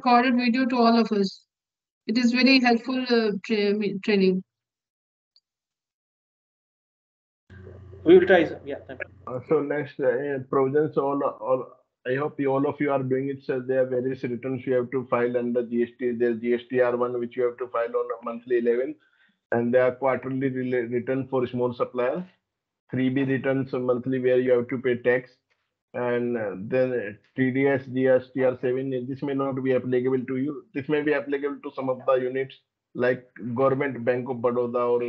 recorded video to all of us. It is very helpful uh, tra training. We will try. Yeah. Uh, So next, uh, provisions, all, all, I hope you, all of you are doing it, so there are various returns you have to file under GST. There's GSTR one, which you have to file on a monthly eleven. And there are quarterly rela- return for small suppliers. Three B returns monthly where you have to pay tax. And uh, then TDS, GSTR seven, this may not be applicable to you. This may be applicable to some of the units like government Bank of Baroda or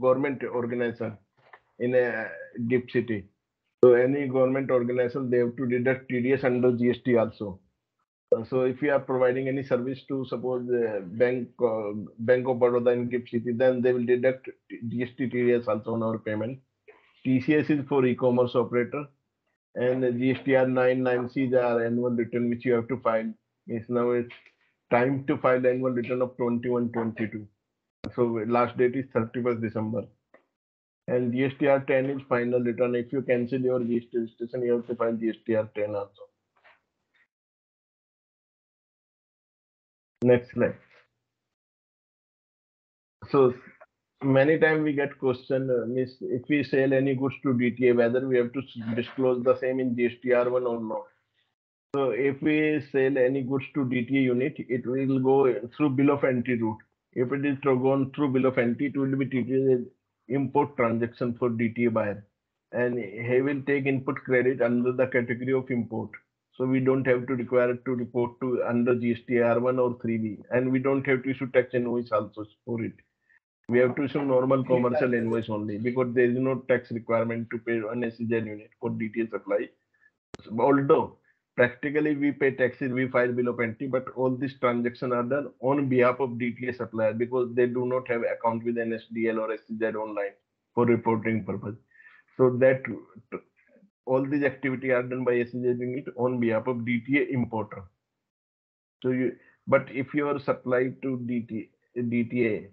government organization in a gift city. So any government organization, they have to deduct TDS under GST also. Uh, So if you are providing any service to suppose uh, bank uh, Bank of Baroda in gift city, then they will deduct GST TDS also on our payment. TCS is for e-commerce operator, and GSTR 99C is our annual return which you have to file. Is now it's time to file the annual return of 2122. So last date is 31st December. And GSTR 10 is final return. If you cancel your GST registration, you have to file GSTR 10 also. Next slide. So many times we get question, uh, miss, if we sell any goods to DTA, whether we have to disclose the same in GSTR one or not. So if we sell any goods to DTA unit, it will go through bill of entry route. If it is gone through bill of entry, it will be treated as import transaction for DTA buyer. And he will take input credit under the category of import. So we don't have to require to report to under GSTR one or three B, and we don't have to issue tax invoice also for it. We have to issue normal commercial invoice only because there is no tax requirement to pay on SEZ unit for DTA supply. Although practically we pay taxes, we file bill of entry, but all these transactions are done on behalf of DTA supplier because they do not have account with NSDL or SEZ online for reporting purpose. So that all these activity are done by SEZ unit on behalf of DTA importer. So you, but if you are supplied to DTA, DTA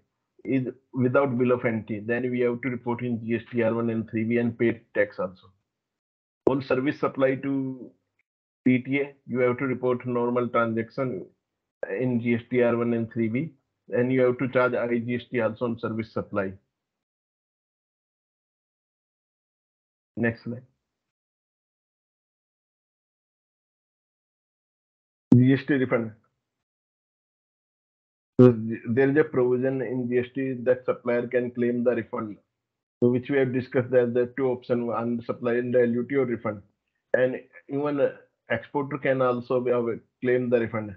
is without bill of entry, then we have to report in GSTR one and three B and pay tax also. On service supply to DTA, you have to report normal transaction in GSTR one and three B, and you have to charge IGST also on service supply. Next slide. GST refund. So there is a provision in GST that supplier can claim the refund. So which we have discussed there are two options, one supplier the LUT or refund. And even uh, exporter can also uh, claim the refund.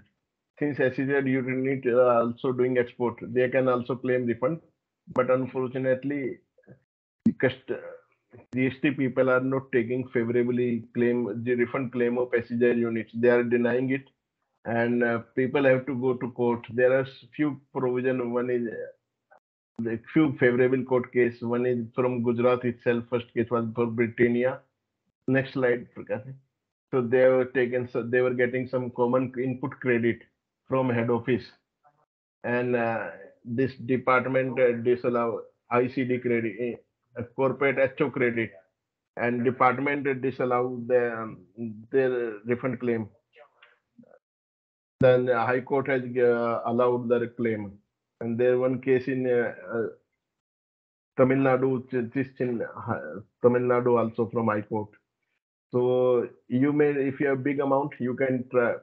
Since SEZ unit are also doing export, they can also claim refund. But unfortunately, GST people are not taking favorably claim the refund claim of SEZ units. They are denying it and uh, people have to go to court. There are few provision. One is uh, few favorable court case. One is from Gujarat itself. First case was for Britannia. Next slide. So they were taken. So they were getting some common input credit from head office, and uh, this department uh, disallow ISD credit, uh, corporate HO credit, and department disallow the, um, their refund claim then the High Court has uh, allowed the claim. And there one case in uh, uh, Tamil Nadu, is in uh, Tamil Nadu also from High Court. So you may, if you have big amount, you can try,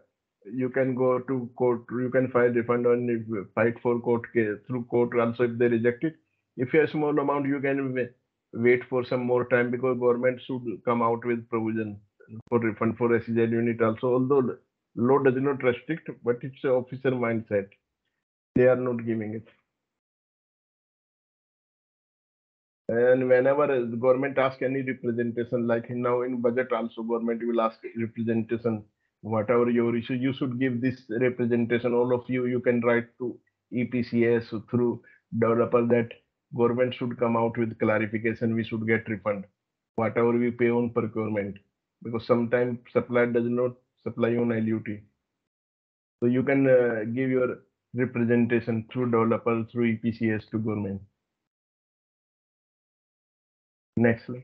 you can go to court, you can file refund on fight for court case through court also if they reject it. If you have small amount, you can wait for some more time because government should come out with provision for refund for SEZ unit also. Although law does not restrict, but it's a officer mindset. They are not giving it. And whenever the government asks any representation, like now in budget also, government will ask representation, whatever your issue, you should give this representation. All of you, you can write to EPCS through developer that government should come out with clarification. We should get refund, whatever we pay on procurement, because sometimes supplier does not supply on LUT. So you can uh, give your representation through developer, through EPCS to government. Next slide.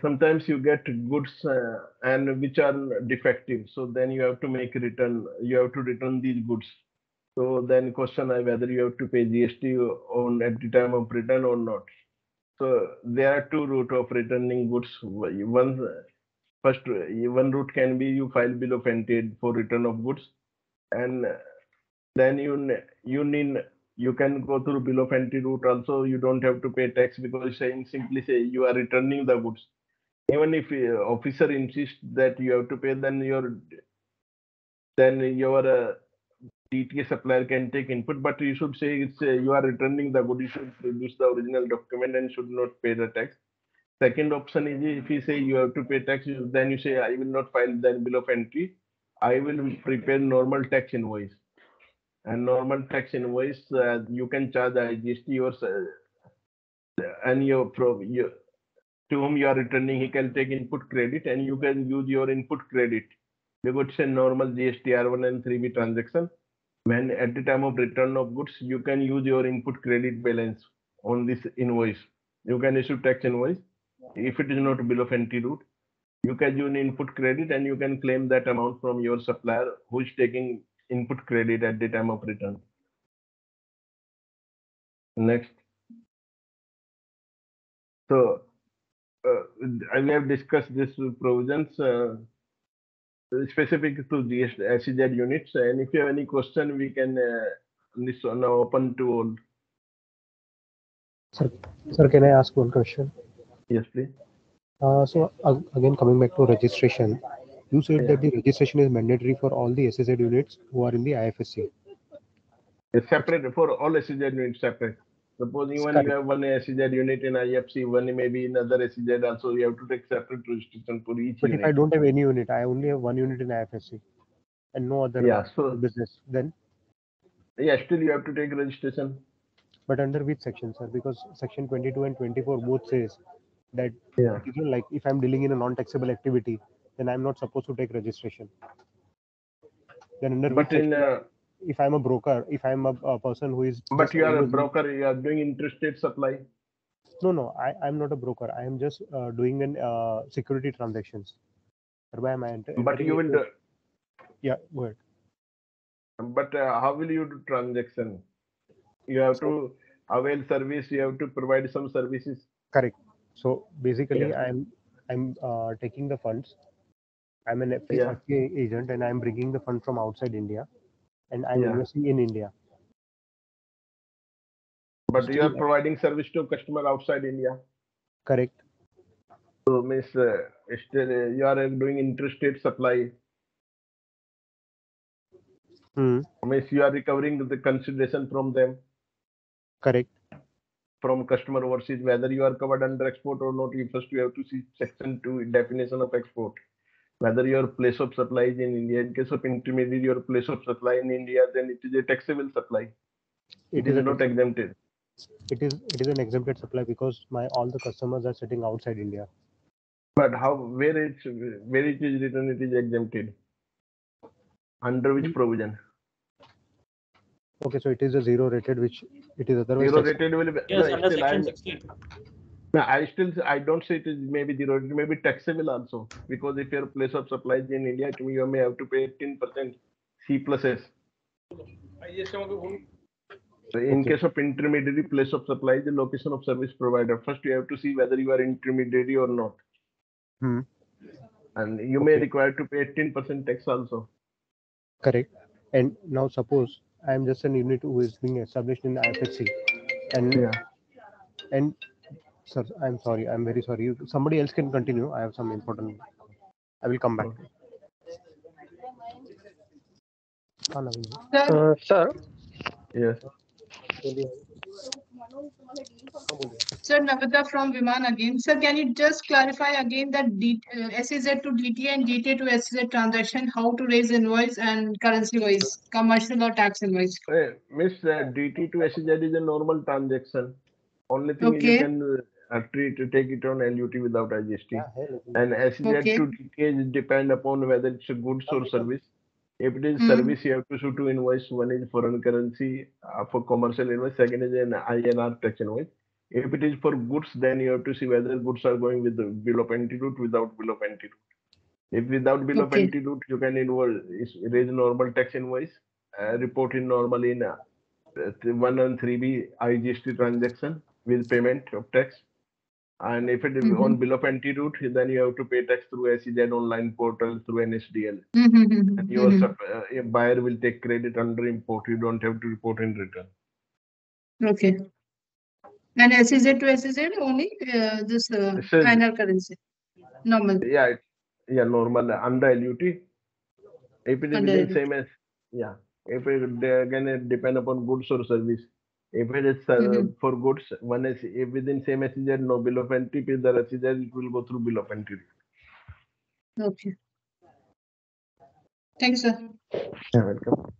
sometimes you get goods uh, and which are defective. So then you have to make return. You have to return these goods. So then question I whether you have to pay GST on at the time of return or not. So there are two route of returning goods. One first one route can be you file of entry for return of goods, and then you you need you can go through of entry route also. You don't have to pay tax because saying simply say you are returning the goods. Even if uh, officer insists that you have to pay, then your then your uh, DTA supplier can take input, but you should say it's uh, you are returning the good. You should produce the original document and should not pay the tax. Second option is if you say you have to pay tax, then you say I will not file the bill of entry. I will prepare normal tax invoice. And normal tax invoice, uh, you can charge IGST your uh, and your pro your, to whom you are returning, he can take input credit and you can use your input credit. Because it's a normal GST R1 and 3B transaction when at the time of return of goods you can use your input credit balance on this invoice. You can issue tax invoice. If it is not bill of entry route you can use input credit and you can claim that amount from your supplier who is taking input credit at the time of return. Next. So uh, I have discussed this provisions uh, specific to the SEZ units. And if you have any question, we can uh, this one now open to all. Sir, sir, can I ask one question? Yes, please. Uh, so ag- again, coming back to registration, you said Yeah. that the registration is mandatory for all the SEZ units who are in the IFSC. It's separate for all SEZ units separate. Suppose even you have one SEZ unit in IFC, one maybe in other SEZ also, you have to take separate registration for each But if I don't have any unit, I only have one unit in IFSC and no other Yeah, so business, then yeah, still you have to take registration. but under which section, sir? Because section 22 and 24 both says that Yeah. like if I'm dealing in a non-taxable activity, then I'm not supposed to take registration. Then under which But in uh, if I'm a broker, if I'm a, a person who is but you are a broker, you are doing interstate supply. No, no, I, I'm not a broker. I am just uh, doing an uh, security transactions. Whereby am I enter- But you will do, Yeah, go ahead. But uh, how will you do transaction? You have to avail service. You have to provide some services. Correct. So basically, Yeah. I'm I'm uh, taking the funds. I'm an Yeah. Agent, and I'm bringing the fund from outside India, and I'm Yeah. investing in India. But you are providing service to customer outside India. Correct. So means uh, uh, you are uh, doing interstate supply. Hmm. Means you are recovering the consideration from them Correct. from customer overseas. Whether you are covered under export or not, you first you have to see section two definition of export. Whether your place of supply is in India. In case of intermediary, your place of supply in India, then it is a taxable supply. It is a not tax- exempted. It is it is an exempted supply because my all the customers are sitting outside India. But how where it's where it is written it is exempted? Under which hmm. provision? Okay, so it is a zero rated, which it is otherwise. Zero rated will be Yes, no, under section sixteen. No, I still I don't say it is maybe zero, it may be taxable also. Because if your place of supply is in India, you may have to pay 10% C plus S. So in Okay. case of intermediary place of supply, the location of service provider. First you have to see whether you are intermediary or not. Hmm. And you may require to pay 10% tax also. Correct. And now suppose I am just an unit who is being established in IFSC, and Yeah. and sir, I'm sorry, I'm very sorry. Somebody else can continue. I have some important. I will come back. Naveen. Sir, Uh, sir, Yes. Sir Navita from Viman again. Sir, can you just clarify again that D, uh, SEZ to DTA and DTA to SEZ transaction, how to raise invoice and currency wise, commercial or tax invoice? Uh, Miss uh, DT to SEZ is a normal transaction. Only thing is you Okay. can uh, treat take it on LUT without IGST. Yeah. And SEZ Okay. to DT is depend upon whether it's a goods or service. If it is Hmm. service, you have to show two invoice. One is foreign currency uh, for commercial invoice. Second is an INR tax invoice. If it is for goods, then you have to see whether goods are going with the bill of entry route without bill of entry route. If without bill of Okay. entry route, you can invoice, is- raise normal tax invoice, uh, report in normally in uh, th- one and three B IGST transaction with payment of tax. And if it is Mhm. on bill of entry route, then you have to pay tax through SEZ online portal through NSDL. Mhm, And your mhm. uh, buyer will take credit under import. You don't have to report in return. Okay. And SEZ to SEZ only, uh, this uh, is- currency, normal. Yeah, it- yeah, normal uh, under LUT. If it is Under within LUT. same as, yeah, if it, again it depend upon goods or service. If it is uh, Mhm. for goods, one is if within same SEZ, no bill of entry, if the SEZ, it will go through bill of entry. Okay. Thanks, sir. Yeah, welcome.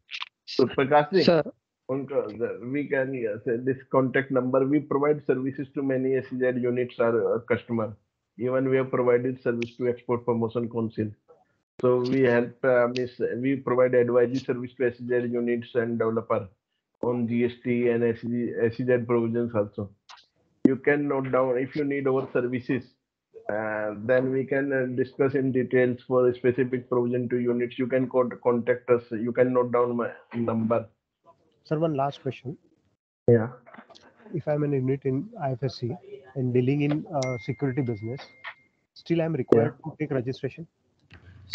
So Prakash ji, Sir, on co- the- we can yes, uh, this contact number. We provide services to many SEZ units our uh, customer. Even we have provided service to Export Promotion Council. So we help. Uh, miss, we provide advisory service to SEZ units and developer on GST and SEZ, provisions also. You can note down if you need our services. Uh, then we can uh, discuss in details for a specific provision to units. You can con- contact us. You can note down my number. Sir, one last question. Yeah. If I'm an unit in IFSC and dealing in uh, security business, still I'm required to take registration?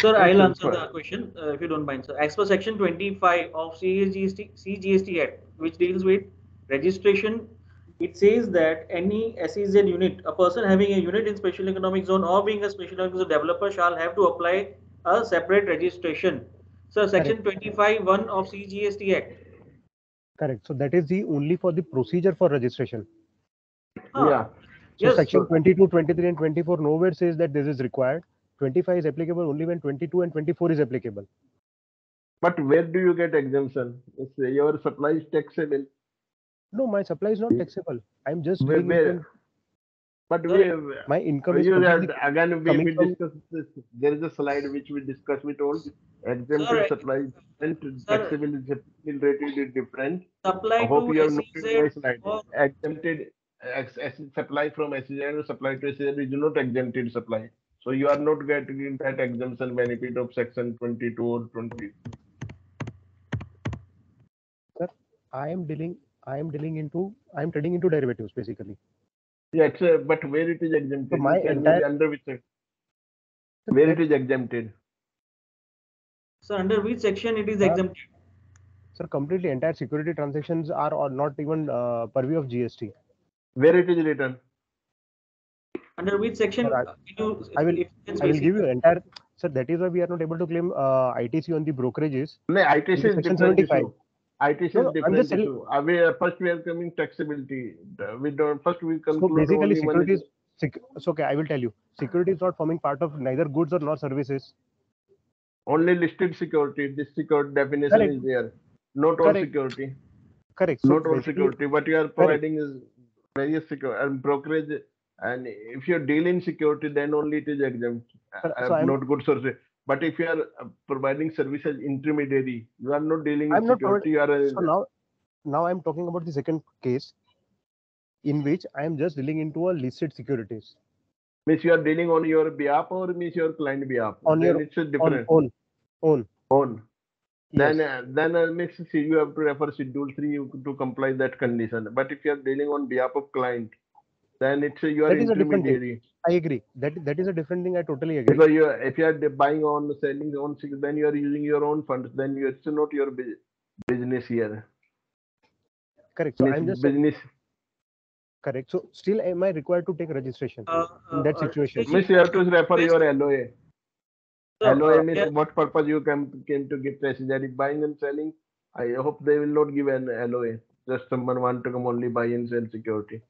Sir, Yes, I'll answer the question uh, if you don't mind, sir. As per section 25 of CGST, CGST Act, which deals with registration, it says that any SEZ unit, a person having a unit in special economic zone or being a special economic zone developer shall have to apply a separate registration. So section 25 1 of CGST Act. Correct. So that is the only for the procedure for registration. Huh. Yeah. So Yes, section sir. 22, 23 and 24 nowhere says that this is required. 25 is applicable only when 22 and 24 is applicable. But where do you get exemption? It's, your supply is taxable. No, my supply is not hmm. taxable. I'm just Where, dealing where? But we have, my income is you had, again, we, coming we from- discussed this. There is a slide which we discussed. We told exempted Sir, supply and sir. taxable is different, different. Supply I hope you to have noted my slide. or Exempted ex- ex- supply from SEZ or supply to SEZ is not exempted supply. So you are not getting that exemption benefit of section 22 or 20. Sir, I am dealing I am dealing into I am trading into derivatives basically. Yeah, uh, but where it is exempted? So my entire- under which sec- Where it is exempted? so under which section it is Sir. exempted? Sir, completely entire security transactions are or not even uh, purview of GST. Where it is written? Under which section? Sir, I- uh, you, I will- if you can I will give you entire. Sir, that is why we are not able to claim uh, ITC on the brokerages. No, ITC is Section different 75. issue. ITC No, is different just telling- issue. Uh, we, uh, first we are coming taxability. The- We don't, first we So conclude basically, only one security is- is sec- so okay. I will tell you, security is not forming part of neither goods or nor services. only listed security. This security definition Correct. is there. Not all Correct. security. Correct. So Not all security. What you are providing is various security and brokerage. And if you deal in security, then only it is exempt. Uh, so I'm- not good source. But if you are uh, providing service as intermediary, you are not dealing I'm with not security. You are a, So now, now I'm talking about the second case, in which I am just dealing into a listed securities means you are dealing on your behalf or means your client behalf. On then your it's a on different. own, own. own. Then, uh, then uh, see you have to refer schedule three to comply that condition. But if you are dealing on behalf of client, then it's a, you are That is a different thing. intermediary. I agree. That that is a different thing. I totally agree. Because you if you are buying on selling on, sig- then you are using your own funds. Then you, it's not your business here. Correct. So Means I'm just business. correct. So still, am I required to take registration? Uh, in that uh, situation. Rishi, Means you have to refer your LOA. sir, LOA uh, means yeah, what purpose you came, came to give treasury buying and selling. I hope they will not give an LOA. Just someone want to come only buy and sell security.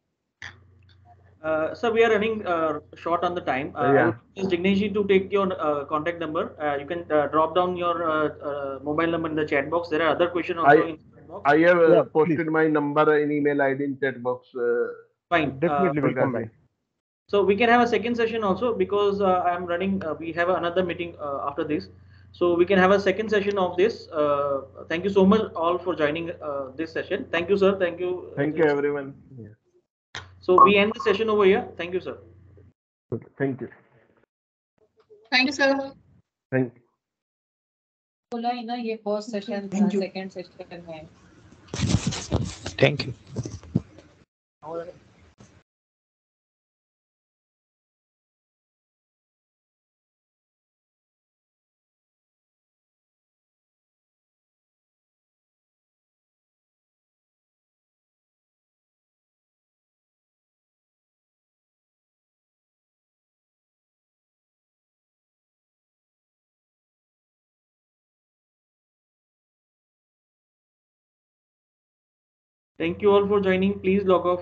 Uh, sir, we are running uh, short on the time. Uh, Yeah. I would request Jignesh to take your uh, contact number. Uh, you can uh, drop down your uh, uh, mobile number in the chat box. There are other questions also I- in the chat box. I have uh, Yeah, posted my number and email ID in chat box. Uh, Fine. Uh, Definitely will come Prakash back. so we can have a second session also because uh, I am running. Uh, we have another meeting uh, after this. So we can have a second session of this. Uh, thank you so much all for joining uh, this session. Thank you, sir. Thank you. thank you everyone. Yeah. So we end the session over here. Thank you, sir. Okay, Thank you. Thank you, sir. Thank you. बोला है ना ये first session Thank you. Second session है Thank you. Thank you all for joining. Please log off.